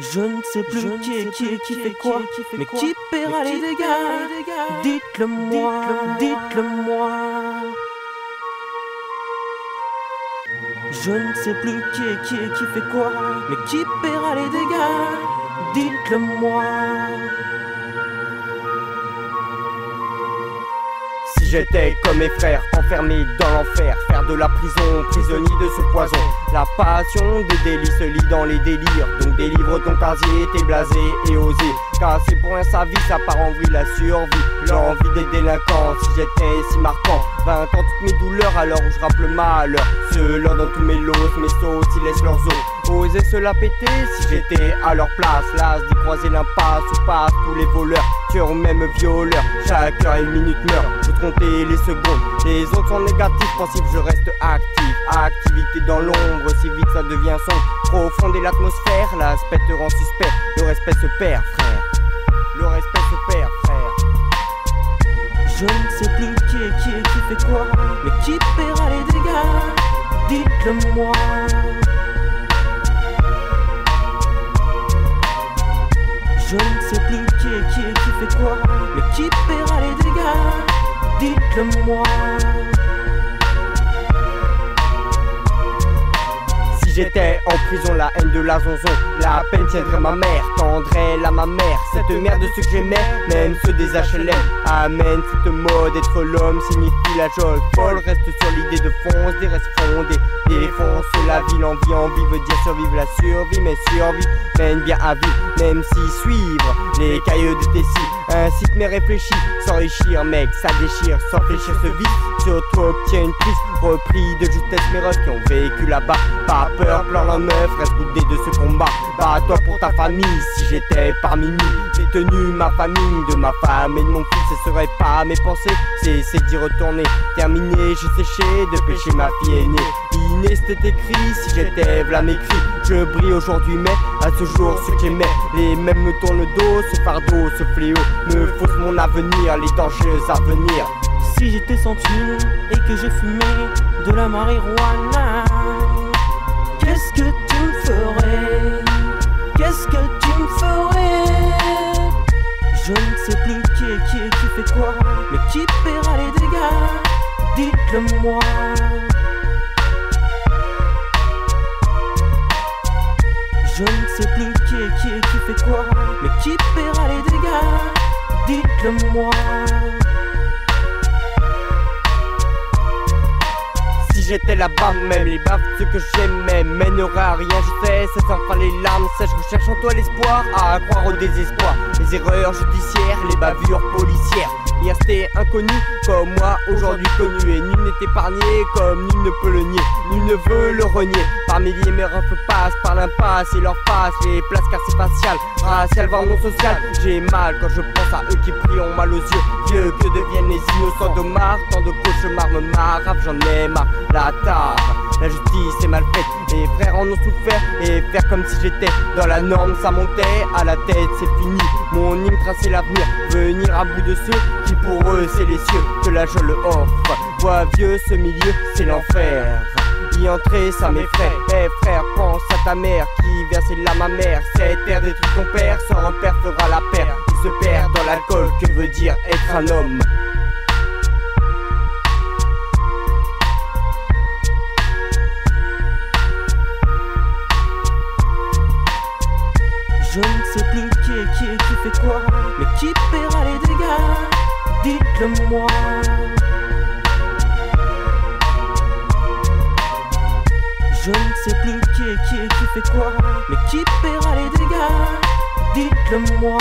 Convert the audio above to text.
Je ne sais plus qui est qui est qui fait quoi, mais qui paiera les dégâts. Dites-le moi, dites-le moi. Je ne sais plus qui est qui est qui fait quoi, mais qui paiera les dégâts. Dites-le moi. J'étais comme mes frères, enfermé dans l'enfer, faire de la prison, prisonnier de ce poison. La passion des délits se lit dans les délires, donc délivre ton casier, t'es blasé et osé. C'est pour un sa vie, ça part en vrille la survie, l'envie des délinquants. Si j'étais si marquant, 20 ans toutes mes douleurs, alors où je rappe le malheur. Ceux-là dans tous mes lots, mes sauts, ils laissent leurs os. Oser se la péter si j'étais à leur place, las d'y croiser l'impasse où passent tous les voleurs, tueurs ou même violeurs. Chaque heure et minute meurt, je compter les secondes. Les autres sont négatifs, pensifs, je reste actif. Activité dans l'ombre, si vite ça devient sombre. Profonder l'atmosphère, l'aspect te rend suspect. Le respect se perd, frère. Le respect. Je ne sais plus qui est qui fait quoi, mais qui paiera les dégâts? Dites-le moi. Je ne sais plus qui est qui qui fait quoi, mais qui paiera les dégâts? Dites-le moi. J'étais en prison, la haine de la zonzon, la peine tiendrait ma mère, tendrait la ma mère, cette mère de ceux que j'aimais, même ceux des HLM. Amen, cette mode, être l'homme signifie la joie folle, reste sur l'idée de fonce, des restes fondés, défonce la ville, envie, envie veut dire survivre la survie, mais survie mène bien à vie, même si suivre les cailloux de tes incite mais réfléchis, s'enrichir mec, ça déchire, sans ce vide, surtout obtient une prise, repris de justesse mes refs qui ont vécu là-bas, pas peur pleure, la meuf, reste boudé de ce combat. Bah toi pour ta famille, si j'étais parmi nous, j'ai tenu ma famille, de ma femme et de mon fils, ce serait pas mes pensées, c'est d'y retourner. Terminé, j'ai séché de pécher ma fille aînée. Iné, c'était écrit, si j'étais v'là m'écrit, je brille aujourd'hui, mais à ce jour, ce j'aimais, les mêmes me tournent le dos, ce fardeau, ce fléau, me fausse mon avenir, les dangers à venir. Si j'étais sans thune et que je fumais de la marijuana. Qu'est-ce que tu me ferais? Qu'est-ce que tu me ferais? Je ne sais plus qui est qui est qui fait quoi, mais qui paiera les dégâts? Dites-le moi. Je ne sais plus qui est qui est qui fait quoi, mais qui paiera les dégâts? Dites-le moi. J'étais là-bas même Les baffes, ce que j'aimais mènera à rien Je sais, c'est sans fin les larmes sèches Recherche en toi l'espoir, à croire au désespoir. Les erreurs judiciaires, les bavures policières. Hier c'était inconnu comme moi aujourd'hui connu Et nul n'est épargné comme nul ne peut le nier Nul ne veut le renier. Par milliers mes refs passent par l'impasse et leur face Les places car c'est facial, racial voire non social. J'ai mal quand je pense à eux qui prient ont mal aux yeux. Vieux que deviennent les innocents d'Omar Tant de cauchemars me marrent, j'en ai marre La justice est mal faite, les frères en ont souffert Et faire comme si j'étais dans la norme ça montait À la tête c'est fini, mon hymne tracer l'avenir Venir à bout de ceux qui pour eux c'est les cieux Que la je le offre, vois vieux ce milieu c'est l'enfer y entrer, ça m'effraie. Eh frère, pense à ta mère qui versait là ma mère. Cette terre détruit ton père, sans père fera la paire. Il se perd dans l'alcool, que veut dire être un homme? Je ne sais plus qui est qui est qui fait quoi, mais qui paiera les dégâts Dites-le moi. Je ne sais plus qui est qui est qui fait quoi, mais qui paiera les dégâts Dites-le moi.